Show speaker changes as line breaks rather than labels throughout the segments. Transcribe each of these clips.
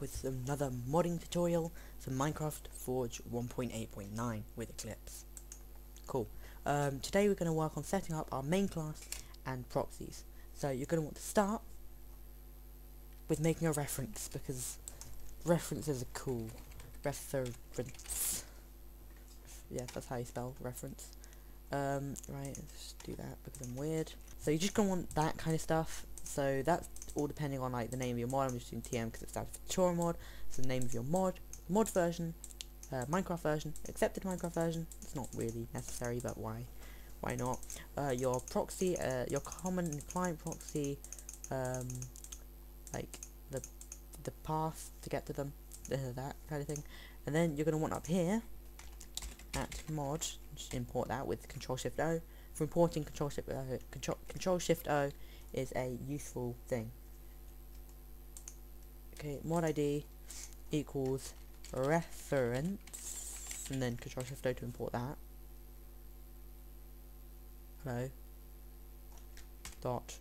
with another modding tutorial for Minecraft Forge 1.8.9 with Eclipse. Cool. Um, today we're going to work on setting up our main class and proxies. So you're going to want to start with making a reference because references are cool. Reference. Yeah, that's how you spell reference. Um, right, let's do that because I'm weird. So you're just going to want that kind of stuff. So that's all depending on like the name of your mod. I'm just doing TM because it stands for tutorial mod. So the name of your mod, mod version, uh, Minecraft version, accepted Minecraft version. It's not really necessary, but why? Why not? Uh, your proxy, uh, your common client proxy, um, like the the path to get to them, uh, that kind of thing. And then you're gonna want up here at mod, just import that with Control Shift O. For importing Control Shift O, Control Control Shift O is a useful thing. Okay, mod ID equals reference, and then Control Shift O to import that. Hello. Dot.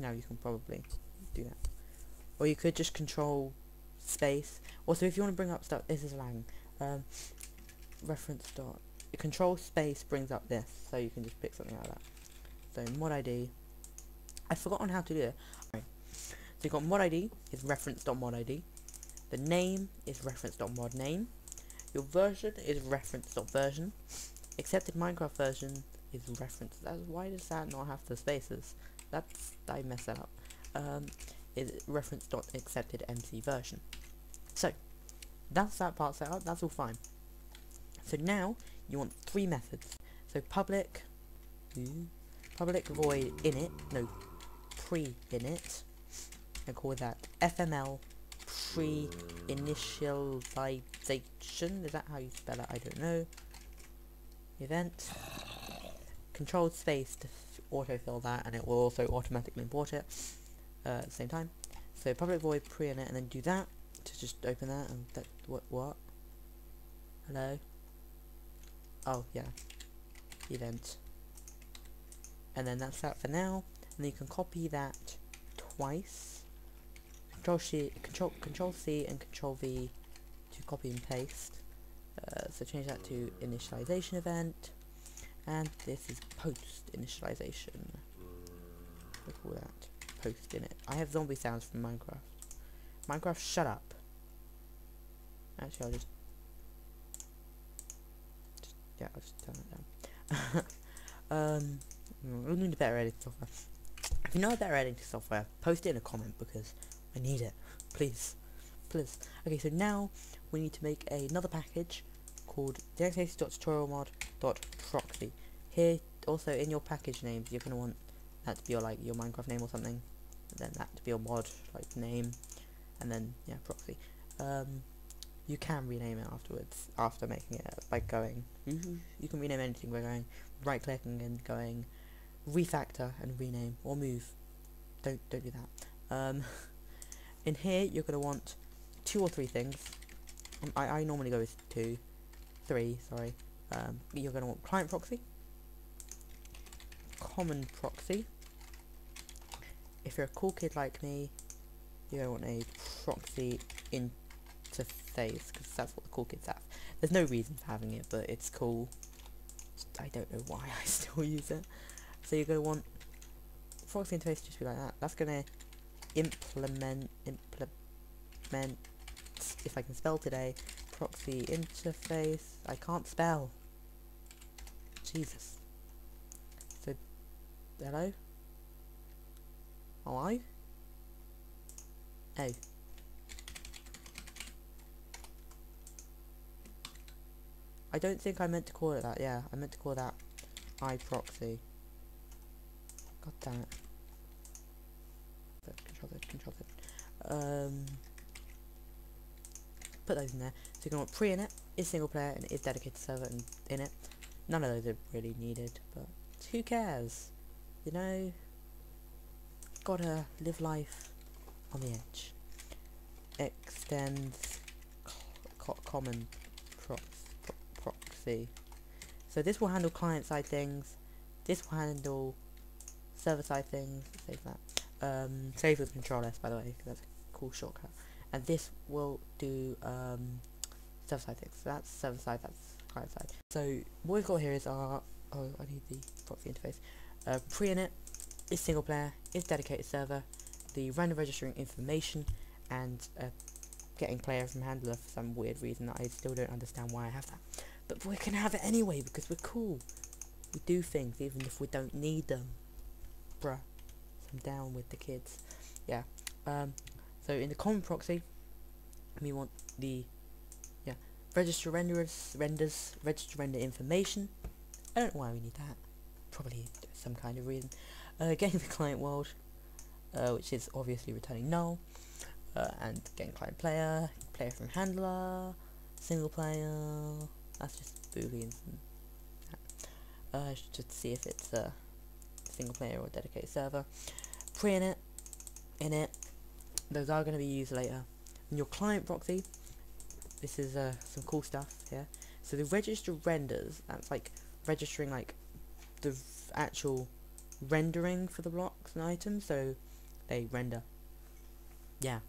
Now you can probably do that, or you could just Control space. Also, if you want to bring up stuff, this is lang. Um, reference dot. Control space brings up this, so you can just pick something like that. So mod ID. I've forgotten how to do it. You've got mod ID is reference.mod ID. The name is reference.mod name. Your version is reference.version. Accepted Minecraft version is reference. That's, why does that not have the spaces? That's I messed that up. Um, is reference.accepted MC version. So that's that part set up. That's all fine. So now you want three methods. So public. Public void init, no, pre init, and call that FML pre initialization. Is that how you spell it? I don't know. Event control space to autofill that, and it will also automatically import it uh, at the same time. So public void pre init, and then do that to just open that. And that what what? Hello. Oh yeah. Event and then that's that for now and then you can copy that twice control C control control C and control V to copy and paste. Uh, so change that to initialization event. And this is post initialization. Look at that post init. I have zombie sounds from Minecraft. Minecraft shut up. Actually I'll just, just yeah I'll just turn it down. Um we need a better editing software. If you know a better editing software, post it in a comment because I need it. Please. Please. Okay, so now we need to make another package called dxace.tutorialmod.proxy. Here, also in your package names, you're going to want that to be your, like, your Minecraft name or something. And then that to be your mod, like, name. And then, yeah, proxy. Um, you can rename it afterwards, after making it, by going, you can rename anything by going, right clicking and going refactor and rename or move. Don't don't do that. Um, in here you're gonna want two or three things. Um, I I normally go with two, three. Sorry. Um, you're gonna want client proxy, common proxy. If you're a cool kid like me, you're gonna want a proxy interface because that's what the cool kids have. There's no reason for having it, but it's cool. I don't know why I still use it. So you're going to want proxy interface just be like that. That's going to implement implement if I can spell today proxy interface. I can't spell. Jesus. So hello. Hello. Oh. I don't think I meant to call it that. Yeah, I meant to call that iProxy. God damn it. Control Control. Um, put those in there. So you're going want pre init, is single player, and is dedicated server and in it. None of those are really needed, but who cares? You know, gotta live life on the edge. Extends co common prox pro proxy. So this will handle client side things. This will handle server side things, save that. Um, save with Control S by the way, that's a cool shortcut. And this will do um, server side things. So that's server side, that's client side. So what we've got here is our oh I need the proxy interface. Uh, pre-init is single player, is dedicated server, the random registering information, and uh, getting player from handler for some weird reason that I still don't understand why I have that. But we can have it anyway because we're cool. We do things even if we don't need them. Bruh. Down with the kids. Yeah. Um, so in the common proxy, we want the yeah register renders renders register render information. I don't know why we need that. Probably some kind of reason. Uh, getting the client world, uh, which is obviously returning null, uh, and getting client player, player from handler, single player. That's just booleans. And uh, just see if it's a single player or dedicated server. Pre-init, init. Those are going to be used later. And your client proxy. This is uh, some cool stuff here. So the register renders. That's like registering like the actual rendering for the blocks and items. So they render. Yeah,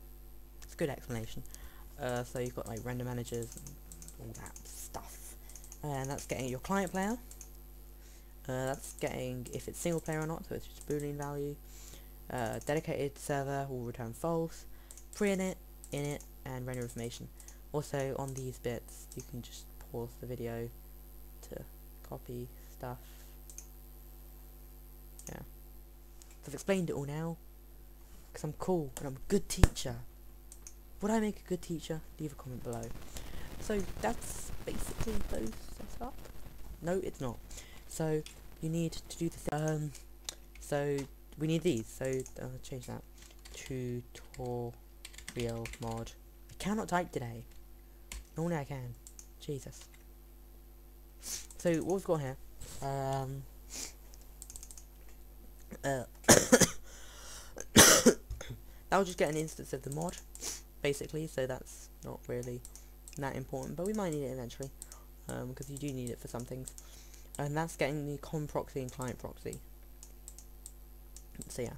it's a good explanation. Uh, so you've got like render managers and all that stuff. And that's getting your client player. Uh, that's getting if it's single player or not, so it's just boolean value. Uh, dedicated server will return false. Pre-init, init, and render information. Also on these bits, you can just pause the video to copy stuff. Yeah. So I've explained it all now, because I'm cool and I'm a good teacher. Would I make a good teacher? Leave a comment below. So that's basically those set up. No, it's not. So you need to do the um. So we need these. So uh, change that. Tutorial mod. I cannot type today. Normally I can. Jesus. So what we've got here. Um. Uh, I'll just get an instance of the mod, basically. So that's not really that important, but we might need it eventually, because um, you do need it for some things and that's getting the com proxy and client proxy. So yeah,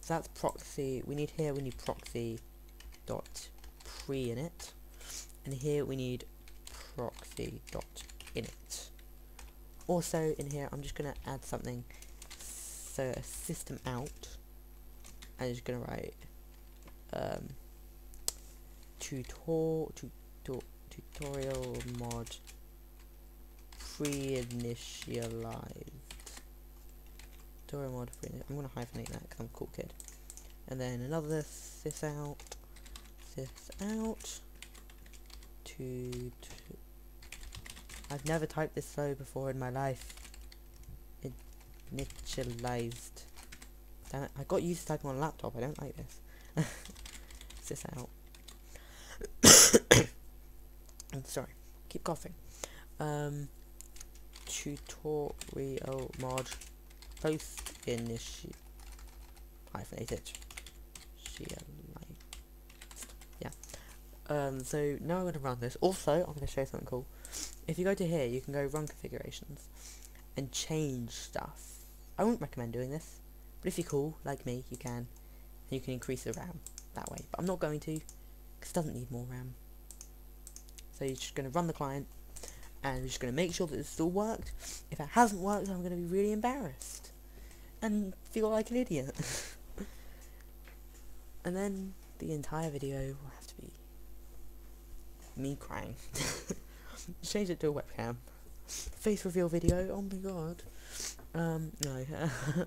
so that's proxy. We need here we need proxy dot pre init, and here we need proxy dot init. Also in here, I'm just gonna add something. So system out. I'm just gonna write um, tutor, tutor tutorial mod pre-initialized. Tutorial mod I'm gonna hyphenate that because I'm a cool kid. And then another sys out, sys out, to, to I've never typed this slow before in my life. Initialized. Damn it, I got used to typing on a laptop, I don't like this. sys out. I'm sorry, keep coughing. Um, tutorial mod post initiate hyphenated yeah. Um so now I'm going to run this. Also I'm going to show you something cool. If you go to here you can go run configurations and change stuff. I wouldn't recommend doing this but if you're cool like me you can. And you can increase the RAM that way. But I'm not going to because it doesn't need more RAM. So you're just going to run the client and we're just going to make sure that it still worked. If it hasn't worked, I'm going to be really embarrassed and feel like an idiot. and then the entire video will have to be me crying. Change it to a webcam. Face reveal video, oh my god. Um, no.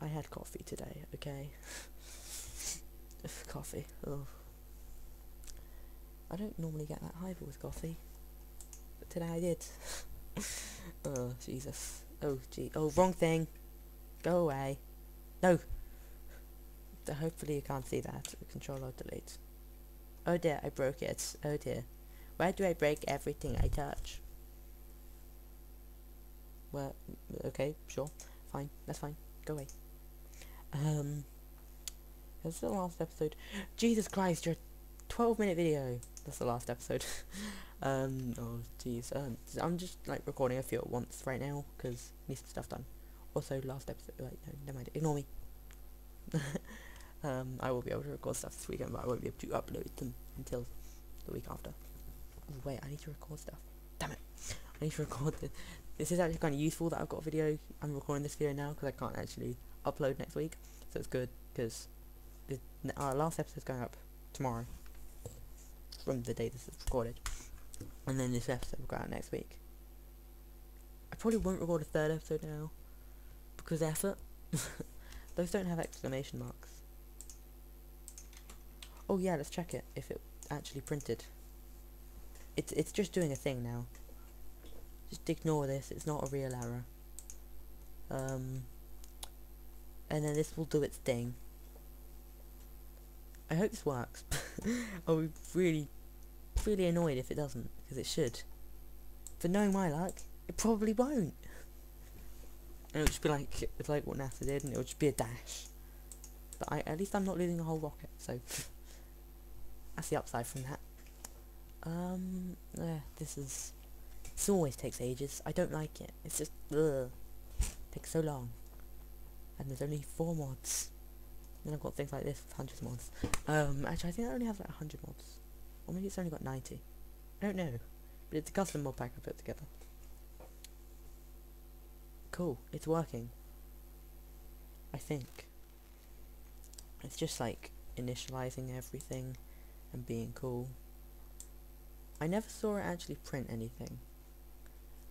I had coffee today, okay? coffee, oh. I don't normally get that high with coffee but today I did. oh, Jesus. Oh, gee. Oh, wrong thing. Go away. No. Hopefully you can't see that. Control or delete. Oh dear, I broke it. Oh dear. Why do I break everything I touch? Well, okay, sure. Fine. That's fine. Go away. Um, that's the last episode. Jesus Christ, you're 12 minute video. That's the last episode. um, oh jeez. Um, I'm just like recording a few at once right now because need some stuff done. Also, last episode. Like, no, never mind. Ignore me. um, I will be able to record stuff this weekend, but I won't be able to upload them until the week after. Wait, I need to record stuff. Damn it! I need to record this. This is actually kind of useful that I've got a video. I'm recording this video now because I can't actually upload next week, so it's good because our last episode is going up tomorrow from the day this is recorded, and then this episode will go out next week. I probably won't record a third episode now because effort. Those don't have exclamation marks. Oh yeah, let's check it if it actually printed. It's it's just doing a thing now. Just ignore this. It's not a real error. Um, and then this will do its thing. I hope this works. I'll be really, really annoyed if it doesn't, because it should. But knowing my luck, it probably won't. And it'll just be like, it's like what NASA did, and it'll just be a dash. But I, at least I'm not losing a whole rocket, so that's the upside from that. Um, yeah, this is, this always takes ages. I don't like it. It's just, ugh, takes so long. And there's only four mods. Then I've got things like this with hundreds of mods. Um, actually, I think I only have like 100 mods. Or maybe it's only got 90. I don't know. But it's a custom mod pack I put together. Cool, it's working. I think. It's just like initializing everything and being cool. I never saw it actually print anything.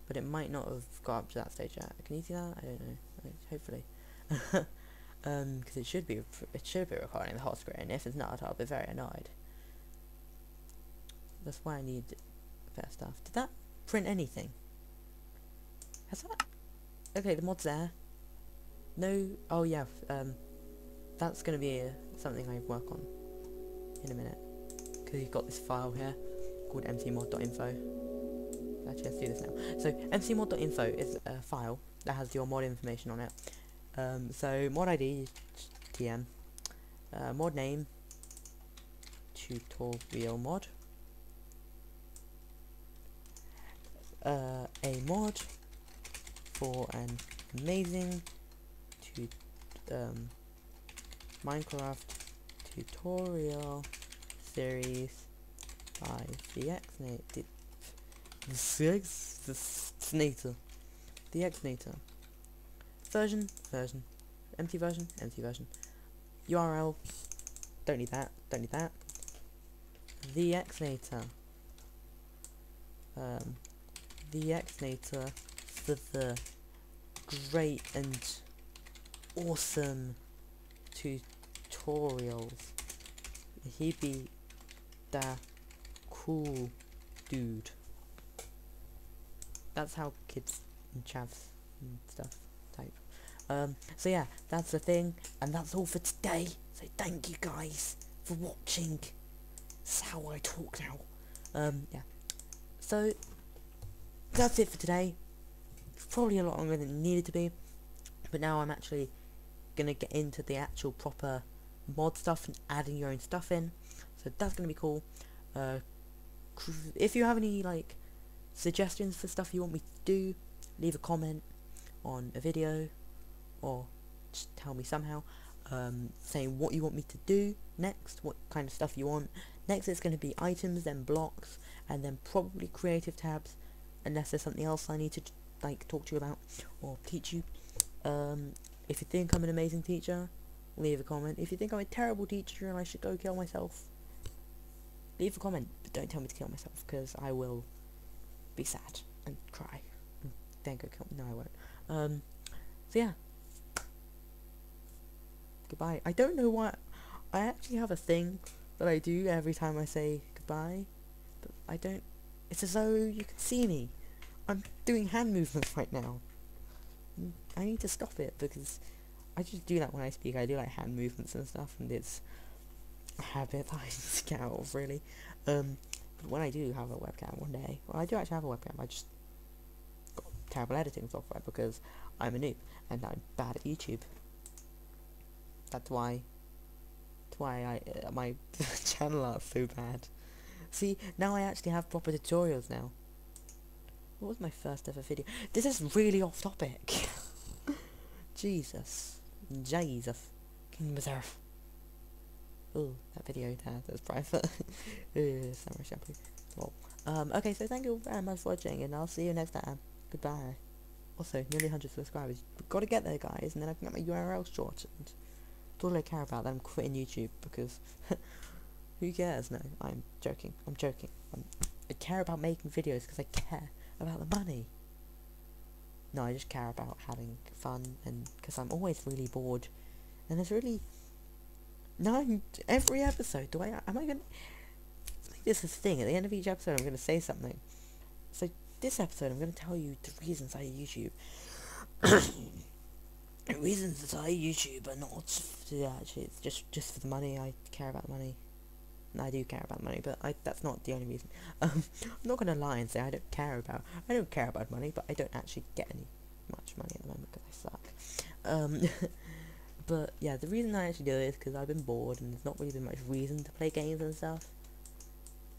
But it might not have got up to that stage yet. Can you see that? I don't know. Hopefully. um, because it should be it should be recording the whole screen. If it's not, I'll be very annoyed. That's why I need better stuff. Did that print anything? Has that? Okay, the mod's there. No. Oh yeah. Um, that's gonna be uh, something I work on in a minute because you've got this file here called mcmod.info. Actually, let's do this now. So mcmod.info is a file that has your mod information on it. Um, so mod ID tm uh, mod name tutorial mod uh, a mod for an amazing um, Minecraft tutorial series by the Xnator the X the Snator the Xnator version, version, empty version, empty version, URL, don't need that, don't need that, the Xnator, um, the Xnator for the great and awesome tutorials, he be the cool dude. That's how kids and chavs and stuff type. Um, so yeah, that's the thing, and that's all for today. So thank you guys for watching. That's how I talk now. Um, yeah. So that's it for today. It's probably a lot longer than it needed to be, but now I'm actually gonna get into the actual proper mod stuff and adding your own stuff in. So that's gonna be cool. Uh, if you have any like suggestions for stuff you want me to do, leave a comment on a video or just tell me somehow um, saying what you want me to do next, what kind of stuff you want. Next it's going to be items, then blocks, and then probably creative tabs, unless there's something else I need to like talk to you about or teach you. Um, if you think I'm an amazing teacher, leave a comment. If you think I'm a terrible teacher and I should go kill myself, leave a comment, but don't tell me to kill myself, because I will be sad and cry. And then go kill. No, I won't. Um, so yeah, goodbye. I don't know why. I actually have a thing that I do every time I say goodbye, but I don't. It's as though you can see me. I'm doing hand movements right now. I need to stop it because I just do that when I speak. I do like hand movements and stuff, and it's a habit that I need get out of really. Um, but when I do have a webcam one day, well, I do actually have a webcam. I just got terrible editing software because I'm a noob and I'm bad at YouTube. That's why. That's why I uh, my channel art's so bad. See, now I actually have proper tutorials now. What was my first ever video? This is really off topic. Jesus. Jesus. Kingdom Reserve. Oh, that video there, that's private. Samurai Shampoo. Lol. Um, okay, so thank you very much for watching, and I'll see you next time. Goodbye. Also, nearly 100 subscribers. We've got to get there, guys, and then I can get my URL shortened. That's all I care about. Then I'm quitting YouTube because who cares? No, I'm joking. I'm joking. I'm, I care about making videos because I care about the money. No, I just care about having fun, and because I'm always really bored, and there's really no every episode. Do I? Am I gonna? This is the thing. At the end of each episode, I'm gonna say something. So this episode, I'm gonna tell you the reasons I YouTube. the reasons that I YouTube are not yeah, actually it's just just for the money. I care about the money. I do care about money, but I, that's not the only reason. Um, I'm not gonna lie and say I don't care about. I don't care about money, but I don't actually get any much money at the moment because I suck. Um, but yeah, the reason I actually do it is because I've been bored and there's not really been much reason to play games and stuff.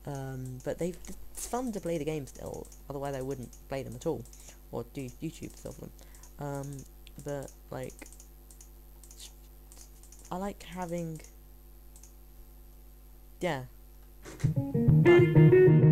Um, but they it's fun to play the game still. Otherwise, I wouldn't play them at all or do YouTube stuff them. Um, but like, I like having yeah. Bye.